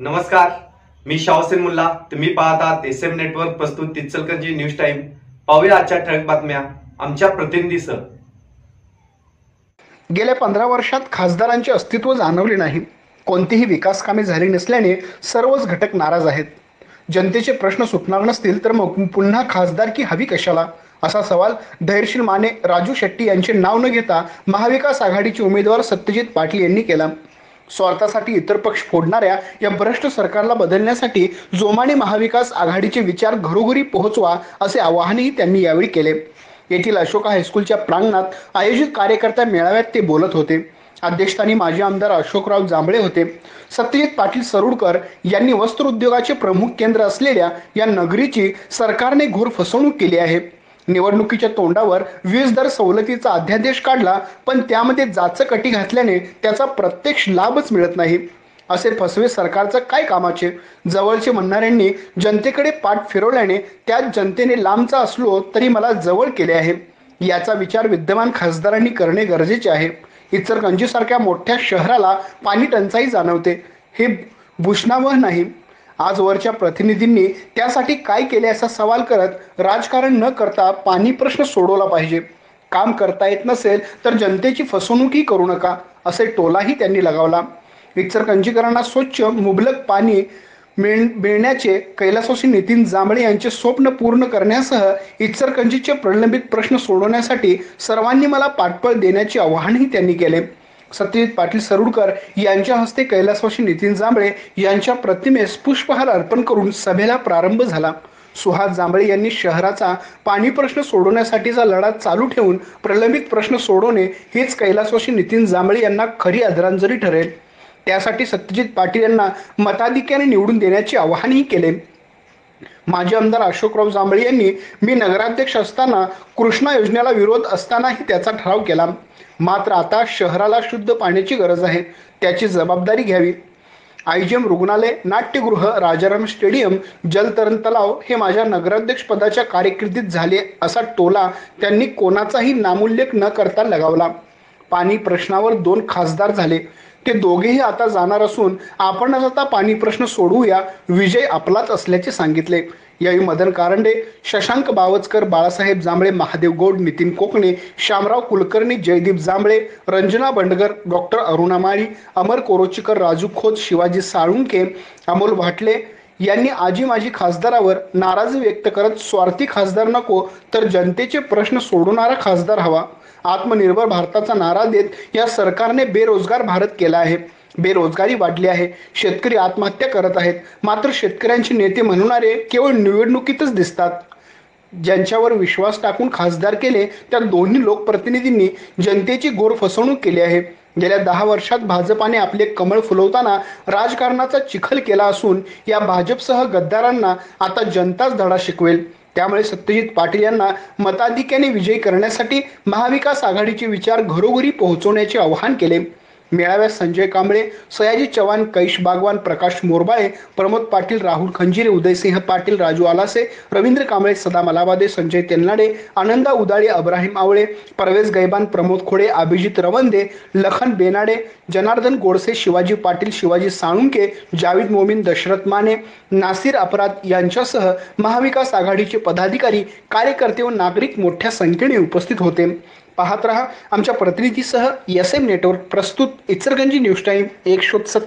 नमस्कार मी शाहसेन मुल्ला. तुम्ही पाहतात एस एम नेटवर्क प्रस्तुत तिचलकरजी न्यूज टाइम. पाहूया आजच्या ठळक बातम्या. आमच्या प्रतिनिधीसह गेल्या पंधरा वर्षात खासदारांचे अस्तित्व जाणवले नाही. कोणतीही विकास कामे झाली नसल्याने सर्वच घटक नाराज आहेत. जनतेचे प्रश्न सुटणार नसतील तर मग पुन्हा खासदारकी हवी कशाला? असा सवाल धैर्यशील माने राजू शेट्टी यांचे नाव न घेता महाविकास आघाडीचे उमेदवार सत्यजित पाटील यांनी केला. स्वार्थासाठी इतर पक्ष फोडणाऱ्या या भ्रष्ट सरकारला बदलण्यासाठी जोमाने महाविकास आघाडीचे विचार घरोघरी पोहोचवा असे आवाहनही त्यांनी यावेळी केले. येथील अशोका हायस्कूलच्या प्रांगणात आयोजित कार्यकर्ता मेळाव्यात ते बोलत होते. अध्यक्षस्थानी माजी आमदार अशोकराव जांभळे होते. सत्यजित पाटील सरुडकर यांनी वस्त्र उद्योगाचे प्रमुख केंद्र असलेल्या या नगरीची सरकारने घोर फसवणूक केली आहे. निवडणुकीच्या तोंडावर वीज दर सवलतीचा अध्यादेश काढला पण त्यामध्ये जाचकटी घातल्याने त्याचा प्रत्यक्ष लाभच मिळत नाही. असे फसवे सरकारचं काय कामाचे? जवळचे म्हणणाऱ्यांनी जनतेकडे पाठ फिरवल्याने त्यात जनतेने लांबचा असलो तरी मला जवळ केले आहे. याचा विचार विद्यमान खासदारांनी करणे गरजेचे आहे. इचलकरंजीसारख्या मोठ्या शहराला पाणी टंचाई जाणवते. हे भूषणावह नाही. आजवरच्या प्रतिनिधींनी त्यासाठी काय केले असा सवाल करत राजकारण न करता पाणी प्रश्न सोडवला पाहिजे. काम करता येत नसेल तर जनतेची फसवणूकही करू नका असे टोलाही त्यांनी लगावला. इचलकरंजीकरांना स्वच्छ मुबलक पाणी मिळ मिळण्याचे कैलासवासी नितीन जांभळे यांचे स्वप्न पूर्ण करण्यासह इचलकरंजीचे प्रलंबित प्रश्न सोडवण्यासाठी सर्वांनी मला पाठबळ देण्याचे आवाहनही त्यांनी केले. सत्यजित पाटील सरुडकर यांच्या हस्ते कैलासवाशी नितीन जांभळे यांच्या प्रतिमेस पुष्पहार अर्पण करून सभेला प्रारंभ झाला. सुहास जांभळे यांनी शहराचा पाणी प्रश्न सोडवण्यासाठीचा लढा चालू ठेवून प्रलंबित प्रश्न सोडवणे हेच कैलासवाशी नितीन जांभळे यांना खरी आदरांजली ठरेल. त्यासाठी सत्यजित पाटील यांना मताधिक्याने निवडून देण्याचे आवाहनही केले. माजी आमदार अशोकराव जांभळे यांनी मी नगराध्यक्ष असताना कृष्णा योजनेला विरोध असतानाही त्याचा ठराव केला. मात्र आता शहराला शुद्ध पाण्याची गरज आहे त्याची जबाबदारी घ्यावी. आयजीएम रुग्णालय नाट्यगृह राजाराम स्टेडियम जलतरण तलाव हे माझ्या नगराध्यक्ष पदाच्या झाले असा टोला त्यांनी कोणाचाही नामुल्लेख न करता लगावला. पाणी प्रश्नावर दोन खासदार झाले. ते दोघेही आता जाणार असून आपणच आता पाणी प्रश्न सोडवूया विजय आपलाच असल्याचे सांगितले. यावेळी मदन कारंडे शशांक बावचकर बाळासाहेब जांभळे महादेव गौड नितीन कोकणे श्यामराव कुलकर्णी जयदीप जांभळे रंजना बंडगर डॉक्टर अरुणा माळी अमर कोरोचीकर राजू खोत शिवाजी साळुंके अमोल भाटले यांनी आजी माजी खासदारावर नाराजी व्यक्त करत स्वार्थी खासदार नको तर जनतेचे प्रश्न सोडवणारा खासदार हवा. आत्मनिर्भर भारताचा नारा देत या सरकारने बेरोजगार भारत केला आहे. बेरोजगारी वाढली आहे. शेतकरी आत्महत्या करत आहेत. मात्र शेतकऱ्यांचे नेते म्हणणारे केवळ निवडणुकीतच दिसतात. ज्यांच्यावर विश्वास टाकून खासदार केले त्या दोन्ही लोकप्रतिनिधींनी जनतेची गोर फसवणूक केली आहे. गेल्या दहा वर्षात भाजपाने आपले कमळ फुलवताना राजकारणाचा चिखल केला असून या भाजपसह गद्दारांना आता जनताच धडा शिकवेल. त्यामुळे सत्यजित पाटील यांना मताधिक्याने विजयी करण्यासाठी महाविकास आघाडीचे विचार घरोघरी पोहोचवण्याचे आवाहन केले. मेळाव्यात संजय कांबळे सयाजी चव्हाण कैश बागवान प्रकाश मोरबाळे प्रमोद पाटील राहुल खंजिरे उदयसिंह पाटील राजू आलासे रवींद्र कांबळे सदा मलाबादे संजय तेलनाडे आनंदा उदाळे अब्राहिम आवळे परवेज गैबान प्रमोद खोडे अभिजित रवंदे लखन बेनाडे जनार्दन गोडसे शिवाजी पाटील शिवाजी साळुंके जावीद मोमीन दशरथ माने नासिर अपराध यांच्यासह महाविकास आघाडीचे पदाधिकारी कार्यकर्ते व नागरिक मोठ्या संख्येने उपस्थित होते. पाहत रहा. आमच्या प्रतिनिधीसह एस एम नेटवर्क प्रस्तुत इचरगंजी न्यूज टाईम एक शोध सत्य